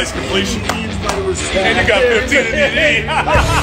nice completion. And you got 15 in the